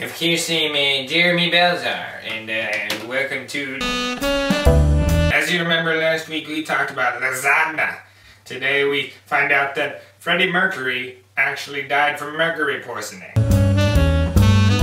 If you see me, Jeremy Belzar, and uh, welcome to... As you remember last week we talked about lasagna. Today we find out that Freddie Mercury actually died from mercury poisoning.